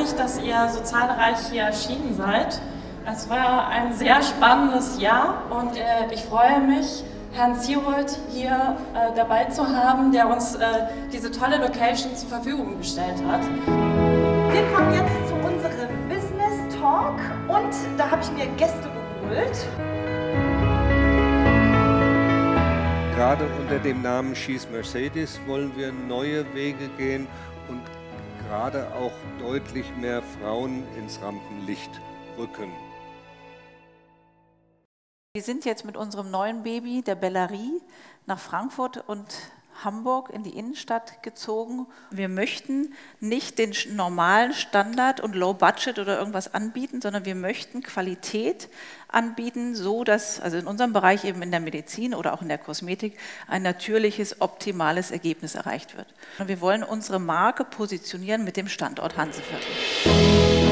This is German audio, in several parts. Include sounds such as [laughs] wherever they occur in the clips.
mich, dass ihr so zahlreich hier erschienen seid. Es war ein sehr spannendes Jahr und äh, ich freue mich, Herrn Zierold hier äh, dabei zu haben, der uns äh, diese tolle Location zur Verfügung gestellt hat. Wir kommen jetzt zu unserem Business Talk und da habe ich mir Gäste geholt. Gerade unter dem Namen Schieß Mercedes wollen wir neue Wege gehen und gerade auch deutlich mehr Frauen ins Rampenlicht rücken. Wir sind jetzt mit unserem neuen Baby, der Bellarie, nach Frankfurt und Hamburg in die Innenstadt gezogen. Wir möchten nicht den normalen Standard und Low Budget oder irgendwas anbieten, sondern wir möchten Qualität anbieten, so dass, also in unserem Bereich eben in der Medizin oder auch in der Kosmetik, ein natürliches, optimales Ergebnis erreicht wird. Und wir wollen unsere Marke positionieren mit dem Standort Hanseviertel.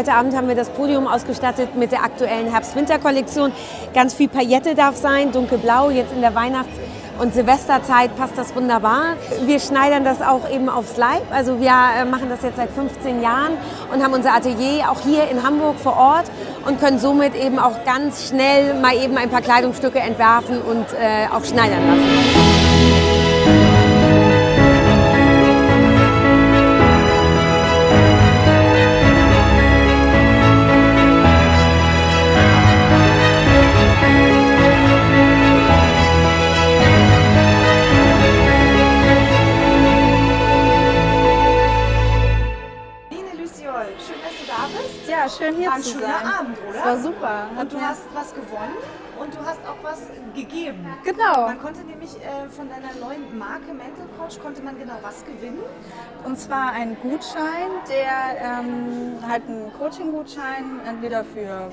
Heute Abend haben wir das Podium ausgestattet mit der aktuellen Herbst-Winter-Kollektion. Ganz viel Paillette darf sein, dunkelblau. Jetzt in der Weihnachts- und Silvesterzeit passt das wunderbar. Wir schneidern das auch eben aufs Leib. Also wir äh, machen das jetzt seit 15 Jahren und haben unser Atelier auch hier in Hamburg vor Ort und können somit eben auch ganz schnell mal eben ein paar Kleidungsstücke entwerfen und äh, auch schneidern lassen. Schön hier War ein zu schöner sein. Abend, oder? Es war super. Hat Und du hast was gewonnen und du hast auch was gegeben. Genau. Man konnte nämlich äh, von deiner neuen Marke Mental Coach konnte man genau was gewinnen. Und zwar ein Gutschein, der ähm, halt ein Coaching-Gutschein, entweder für,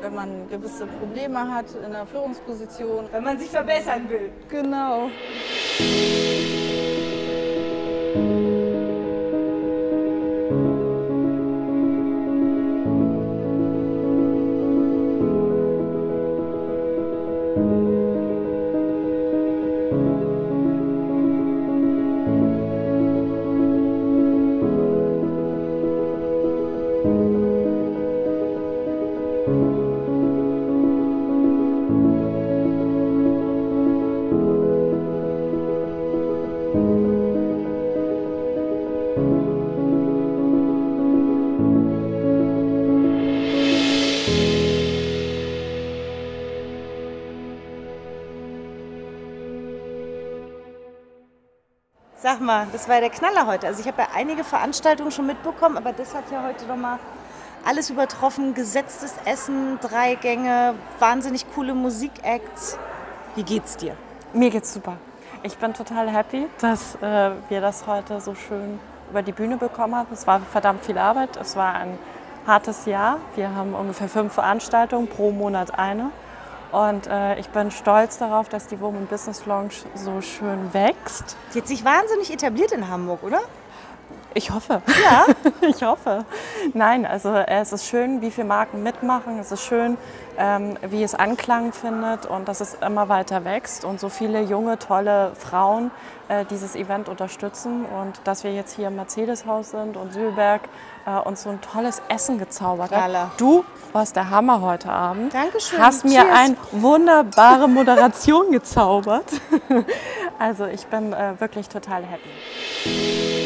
wenn man gewisse Probleme hat in der Führungsposition. Wenn man sich verbessern will. Genau. Sag mal, das war ja der Knaller heute. Also ich habe ja einige Veranstaltungen schon mitbekommen, aber das hat ja heute nochmal alles übertroffen. Gesetztes Essen, drei Gänge, wahnsinnig coole Musikacts. Wie geht's dir? Mir geht's super. Ich bin total happy, dass äh, wir das heute so schön über die Bühne bekommen haben. Es war verdammt viel Arbeit. Es war ein hartes Jahr. Wir haben ungefähr fünf Veranstaltungen, pro Monat eine. Und äh, ich bin stolz darauf, dass die Women Business Lounge so schön wächst. Die hat sich wahnsinnig etabliert in Hamburg, oder? Ich hoffe. Ja, [laughs] ich hoffe. Nein, also äh, es ist schön, wie viele Marken mitmachen. Es ist schön, ähm, wie es Anklang findet und dass es immer weiter wächst und so viele junge, tolle Frauen äh, dieses Event unterstützen und dass wir jetzt hier im Mercedes-Haus sind und Sülberg äh, uns so ein tolles Essen gezaubert hat. Du warst der Hammer heute Abend. Dankeschön. Hast mir Cheers. eine wunderbare Moderation gezaubert. [laughs] Also ich bin äh, wirklich total happy.